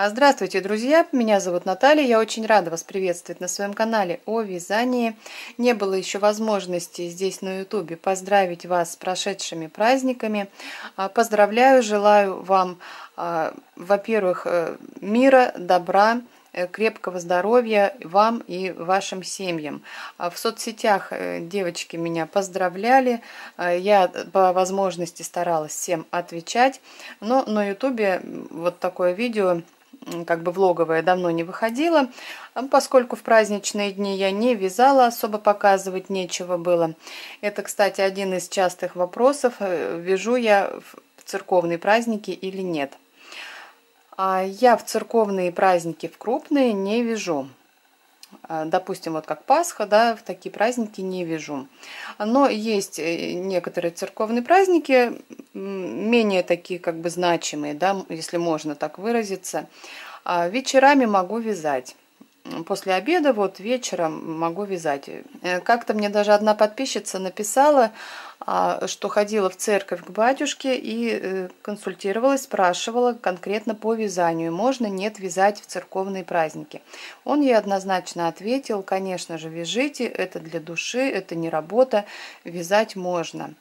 А, здравствуйте, друзья! Меня зовут Наталья. Я очень рада вас приветствовать на своем канале о вязании. Не было еще возможности здесь на ютубе поздравить вас с прошедшими праздниками. А, поздравляю, желаю вам, а, во-первых, э, мира, добра, э, крепкого здоровья вам и вашим семьям. В соцсетях э, девочки меня поздравляли, я по возможности старалась всем отвечать, но на ютубе вот такое видео как бы влоговая давно не выходила, поскольку в праздничные дни я не вязала, особо показывать нечего было. Это, кстати, один из частых вопросов, э, вяжу я в церковные праздники или нет. А я в церковные праздники, в крупные, не вяжу. А, допустим, вот как Пасха, да, в такие праздники не вяжу. Но есть э, некоторые церковные праздники, менее такие как бы значимые, да, если можно так выразиться. А вечерами могу вязать. После обеда, вот вечером могу вязать. Э, как-то мне даже одна подписчица написала, а, что ходила в церковь к батюшке и э, консультировалась, спрашивала конкретно по вязанию, можно, нет, вязать в церковные праздники. Он ей однозначно ответил, конечно же, вяжите, это для души, это не работа, вязать можно.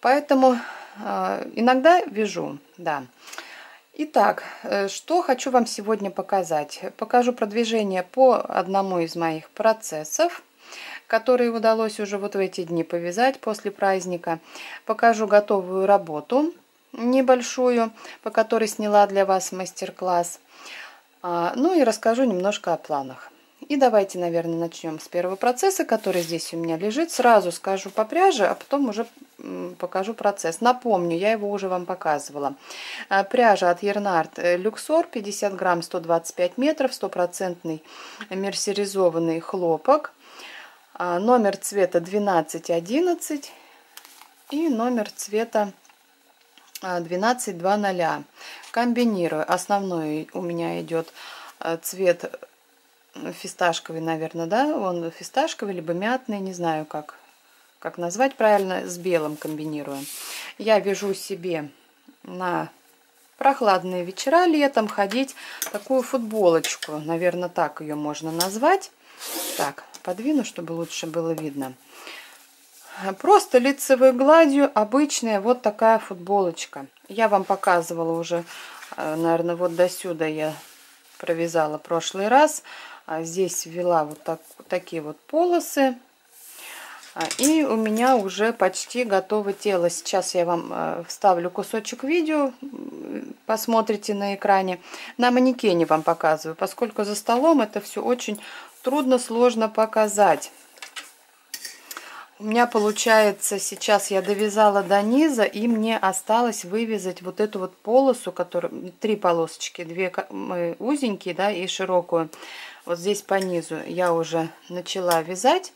Поэтому а, иногда вяжу, да. Итак, э, что хочу вам сегодня показать. Покажу продвижение по одному из моих процессов которые удалось уже вот в эти дни повязать после праздника. Покажу готовую работу небольшую, по которой сняла для вас мастер-класс. А, ну и расскажу немножко о планах. И давайте, наверное, начнем с первого процесса, который здесь у меня лежит. Сразу скажу по пряже, а потом уже покажу процесс. Напомню, я его уже вам показывала. А, пряжа от Ернард Люксор, 50 грамм, 125 метров, стопроцентный мерсеризованный хлопок. А, номер цвета 1211 и номер цвета 1220. А, Комбинирую. Основной у меня идет цвет фисташковый, наверное, да? Он фисташковый, либо мятный, не знаю, как, как назвать правильно, с белым комбинирую. Я вяжу себе на прохладные вечера летом ходить такую футболочку, наверное, так ее можно назвать. Так, подвину, чтобы лучше было видно. Просто лицевой гладью обычная вот такая футболочка. Я вам показывала уже, э, наверное, вот до сюда я провязала прошлый раз. А здесь ввела вот так, такие вот полосы. А, и у меня уже почти готово тело. Сейчас я вам э, вставлю кусочек видео, посмотрите на экране. На манекене вам показываю, поскольку за столом это все очень трудно, сложно показать. У меня получается, сейчас я довязала до низа, и мне осталось вывязать вот эту вот полосу, которая, три полосочки, две узенькие, да, и широкую. Вот здесь по низу я уже начала вязать.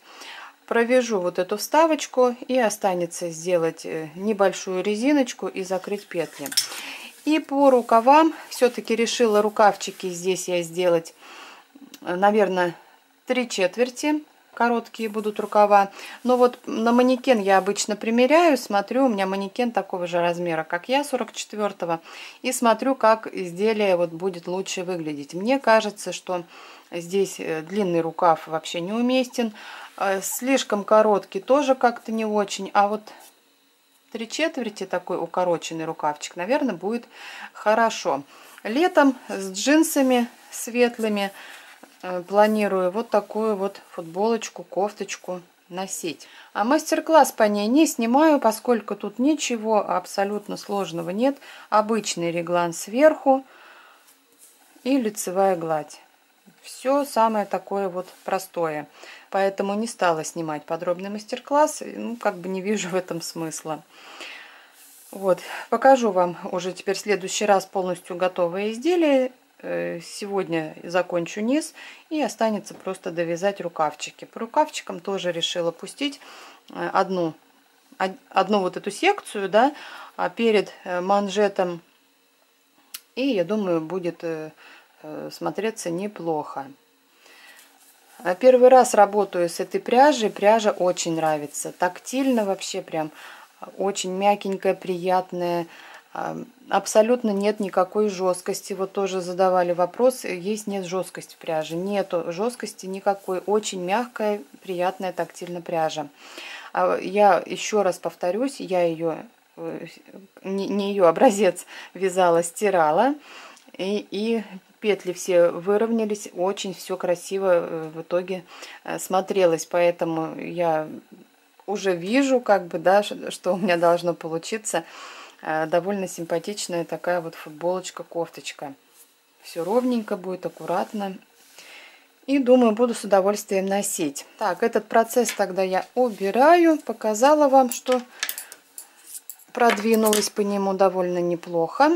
Провяжу вот эту вставочку, и останется сделать э, небольшую резиночку и закрыть петли. И по рукавам, все-таки решила рукавчики здесь я сделать, э, наверное, три четверти короткие будут рукава. Но вот на манекен я обычно примеряю, смотрю, у меня манекен такого же размера, как я, 44-го, и смотрю, как изделие вот будет лучше выглядеть. Мне кажется, что здесь э, длинный рукав вообще не уместен, э, слишком короткий тоже как-то не очень, а вот три четверти такой укороченный рукавчик, наверное, будет хорошо. Летом с джинсами светлыми планирую вот такую вот футболочку, кофточку носить. А мастер-класс по ней не снимаю, поскольку тут ничего абсолютно сложного нет. Обычный реглан сверху и лицевая гладь. Все самое такое вот простое. Поэтому не стала снимать подробный мастер-класс. Ну, как бы не вижу в этом смысла. Вот, покажу вам уже теперь в следующий раз полностью готовое изделие. Э, сегодня закончу низ и останется просто довязать рукавчики. По рукавчикам тоже решила пустить э, одну, одну вот эту секцию да, а перед э, манжетом. И я думаю, будет смотреться неплохо. А первый раз работаю с этой пряжей. Пряжа очень нравится. Тактильно вообще прям очень мягенькая, приятная. Абсолютно нет никакой жесткости. Вот тоже задавали вопрос, есть нет жесткости пряжи. Нету жесткости никакой. Очень мягкая, приятная тактильная пряжа. А я еще раз повторюсь, я ее, э, не ее образец вязала, стирала. И, и петли все выровнялись, очень все красиво э, в итоге э, смотрелось. Поэтому я уже вижу, как бы, да, что у меня должно получиться. Довольно симпатичная такая вот футболочка-кофточка. Все ровненько будет, аккуратно. И думаю, буду с удовольствием носить. Так, этот процесс тогда я убираю. Показала вам, что продвинулась по нему довольно неплохо.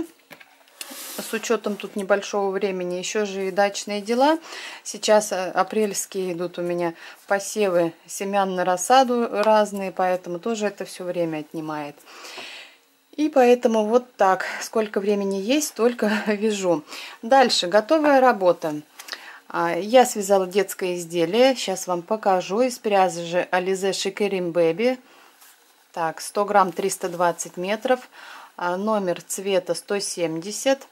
С учетом тут небольшого времени еще же и дачные дела. Сейчас э, апрельские идут у меня посевы семян на рассаду разные, поэтому тоже это все время отнимает. И поэтому вот так, сколько времени есть, столько вяжу. Дальше, готовая работа. А, я связала детское изделие. Сейчас вам покажу. Из пряжи Alize Шикерим Baby. Так, 100 грамм 320 метров. А, номер цвета 170.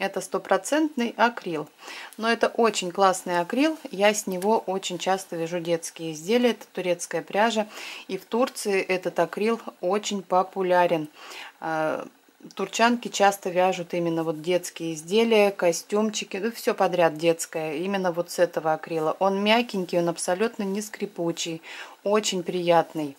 Это стопроцентный акрил. Но это очень классный акрил. Я с него очень часто вяжу детские изделия. Это турецкая пряжа. И в Турции этот акрил очень популярен а, турчанки часто вяжут именно вот детские изделия, костюмчики, ну все подряд детское, именно вот с этого акрила. Он мягенький, он абсолютно не скрипучий, очень приятный.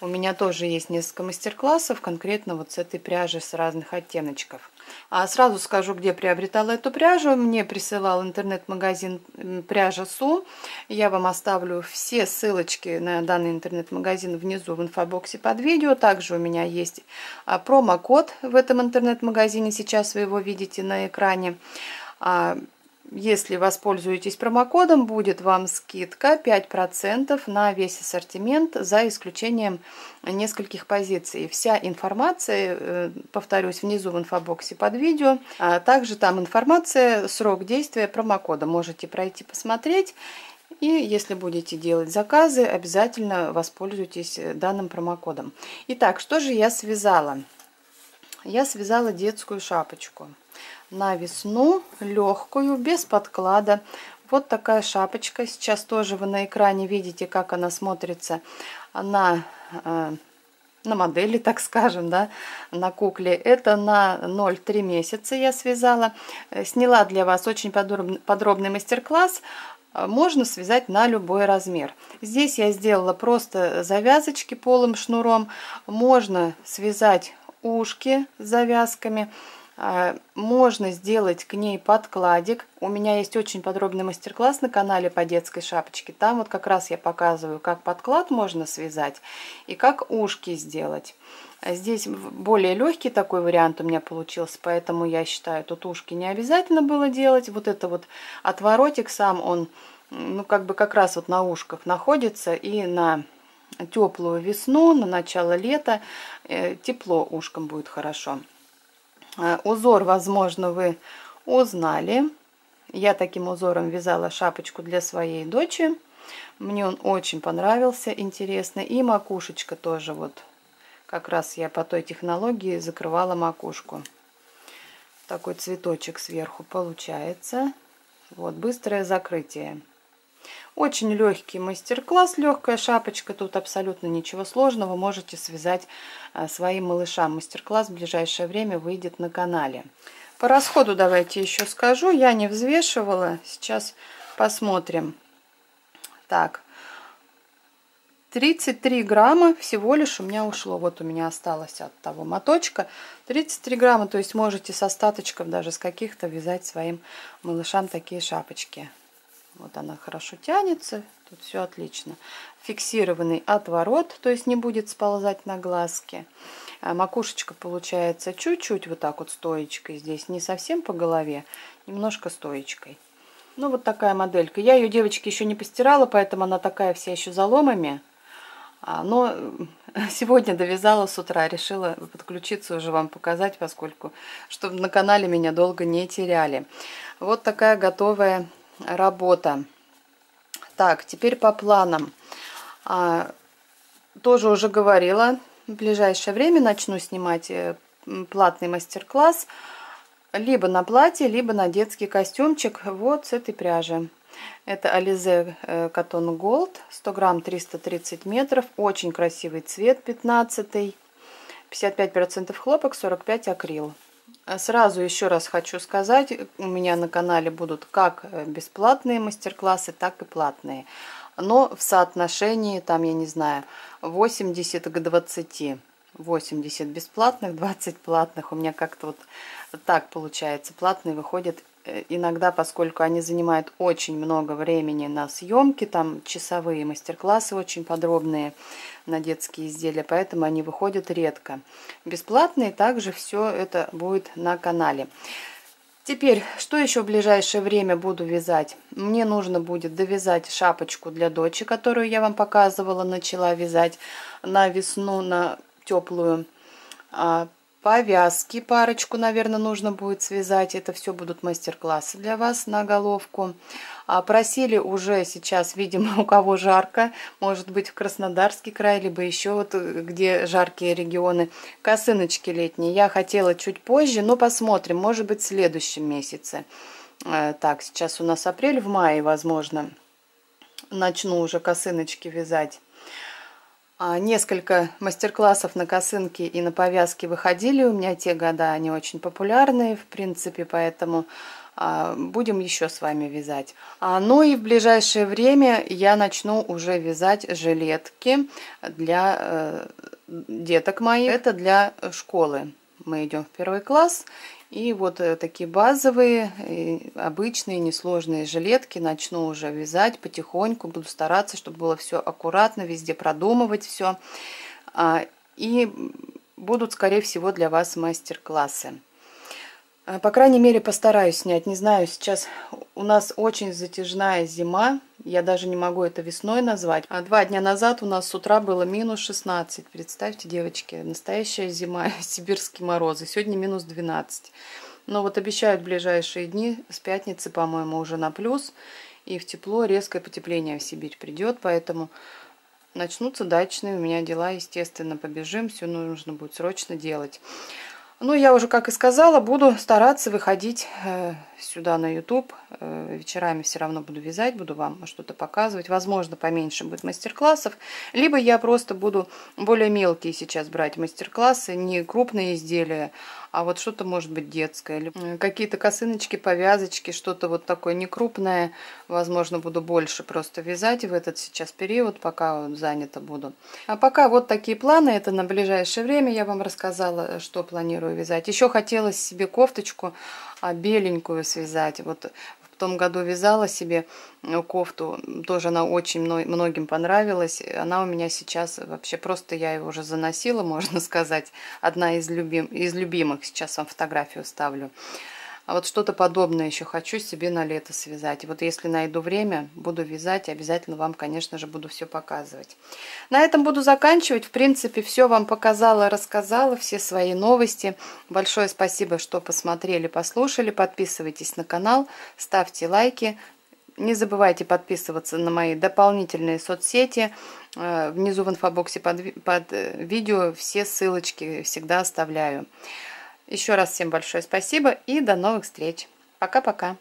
У меня тоже есть несколько мастер-классов, конкретно вот с этой пряжи с разных оттеночков. А сразу скажу, где приобретала эту пряжу. Мне присылал интернет-магазин пряжа Су. Я вам оставлю все ссылочки на данный интернет-магазин внизу в инфобоксе под видео. Также у меня есть а, промокод в этом интернет-магазине. Сейчас вы его видите на экране. Если воспользуетесь промокодом, будет вам скидка 5% на весь ассортимент, за исключением нескольких позиций. Вся информация, э, повторюсь, внизу в инфобоксе под видео. А также там информация, срок действия промокода. Можете пройти посмотреть. И если будете делать заказы, обязательно воспользуйтесь данным промокодом. Итак, что же я связала? Я связала детскую шапочку на весну, легкую, без подклада. Вот такая шапочка. Сейчас тоже вы на экране видите, как она смотрится на, э, на модели, так скажем, да, на кукле. Это на 0,3 месяца я связала. Э, сняла для вас очень подробный, подробный мастер-класс. Э, можно связать на любой размер. Здесь я сделала просто завязочки полым шнуром. Можно связать ушки с завязками. А, можно сделать к ней подкладик. У меня есть очень подробный мастер-класс на канале по детской шапочке. Там вот как раз я показываю, как подклад можно связать и как ушки сделать. Здесь более легкий такой вариант у меня получился, поэтому я считаю, тут ушки не обязательно было делать. Вот это вот отворотик сам, он ну как бы как раз вот на ушках находится и на теплую весну, на начало лета э, тепло ушкам будет хорошо. Э, узор, возможно, вы узнали. Я таким узором вязала шапочку для своей дочери. Мне он очень понравился, интересно. И макушечка тоже вот. Как раз я по той технологии закрывала макушку. Такой цветочек сверху получается. Вот, быстрое закрытие. Очень легкий мастер-класс, легкая шапочка, тут абсолютно ничего сложного, можете связать а, своим малышам. Мастер-класс в ближайшее время выйдет на канале. По расходу давайте еще скажу, я не взвешивала, сейчас посмотрим. Так, 33 грамма всего лишь у меня ушло. Вот у меня осталось от того моточка. 33 грамма, то есть можете с остаточков даже с каких-то вязать своим малышам такие шапочки. Вот она хорошо тянется. Тут все отлично. Фиксированный отворот, то есть не будет сползать на глазки. А макушечка получается чуть-чуть вот так вот стоечкой здесь. Не совсем по голове, немножко стоечкой. Ну вот такая моделька. Я ее, девочки, еще не постирала, поэтому она такая вся еще заломами. А, но сегодня довязала с утра, решила подключиться уже вам показать, поскольку, чтобы на канале меня долго не теряли. Вот такая готовая работа. Так, теперь по планам. А, тоже уже говорила, в ближайшее время начну снимать э, платный мастер-класс либо на платье, либо на детский костюмчик вот с этой пряжи. Это Alize Cotton Gold, 100 грамм 330 метров, очень красивый цвет, 15 55% хлопок, 45 акрил. Сразу еще раз хочу сказать, у меня на канале будут как бесплатные мастер-классы, так и платные. Но в соотношении, там, я не знаю, 80 к 20. 80 бесплатных, 20 платных. У меня как-то вот так получается. Платные выходят э, иногда, поскольку они занимают очень много времени на съемки, там часовые мастер-классы очень подробные на детские изделия, поэтому они выходят редко. Бесплатные также все это будет на канале. Теперь, что еще в ближайшее время буду вязать? Мне нужно будет довязать шапочку для дочи, которую я вам показывала, начала вязать на весну, на теплую. Повязки парочку, наверное, нужно будет связать. Это все будут мастер-классы для вас на головку. А просили уже сейчас, видимо, у кого жарко, может быть в Краснодарский край, либо еще вот э, где жаркие регионы, косыночки летние. Я хотела чуть позже, но посмотрим, может быть в следующем месяце. Э, так, сейчас у нас апрель, в мае, возможно, начну уже косыночки вязать. А, несколько мастер-классов на косынке и на повязке выходили. У меня те года они очень популярные, в принципе, поэтому а, будем еще с вами вязать. А, ну и в ближайшее время я начну уже вязать жилетки для э, деток моих. Это для школы. Мы идем в первый класс, и вот э, такие базовые, обычные, несложные жилетки начну уже вязать потихоньку. Буду стараться, чтобы было все аккуратно, везде продумывать все. А, и будут, скорее всего, для вас мастер-классы. А, по крайней мере, постараюсь снять. Не знаю, сейчас у нас очень затяжная зима. Я даже не могу это весной назвать. А два дня назад у нас с утра было минус 16. Представьте, девочки, настоящая зима, сибирские морозы. Сегодня минус 12. Но вот обещают ближайшие дни, с пятницы, по-моему, уже на плюс. И в тепло резкое потепление в Сибирь придет, поэтому начнутся дачные у меня дела, естественно, побежим. Все нужно будет срочно делать. Ну, я уже, как и сказала, буду стараться выходить э, сюда на YouTube. Э, вечерами все равно буду вязать, буду вам что-то показывать. Возможно, поменьше будет мастер-классов. Либо я просто буду более мелкие сейчас брать мастер-классы, не крупные изделия, а вот что-то может быть детское. Э, какие-то косыночки, повязочки, что-то вот такое некрупное. Возможно, буду больше просто вязать в этот сейчас период, пока занята буду. А пока вот такие планы. Это на ближайшее время я вам рассказала, что планирую вязать. Еще хотелось себе кофточку а, беленькую связать. Вот в том году вязала себе э, кофту, тоже она очень многим понравилась. Она у меня сейчас вообще просто, я ее уже заносила, можно сказать. Одна из, любим, из любимых, сейчас вам фотографию ставлю. А вот что-то подобное еще хочу себе на лето связать. Вот если найду время, буду вязать, и обязательно вам, конечно же, буду все показывать. На этом буду заканчивать. В принципе, все вам показала, рассказала, все свои новости. Большое спасибо, что посмотрели, послушали. Подписывайтесь на канал, ставьте лайки. Не забывайте подписываться на мои дополнительные соцсети. Э, внизу в инфобоксе под, под э, видео все ссылочки всегда оставляю. Еще раз всем большое спасибо и до новых встреч. Пока-пока.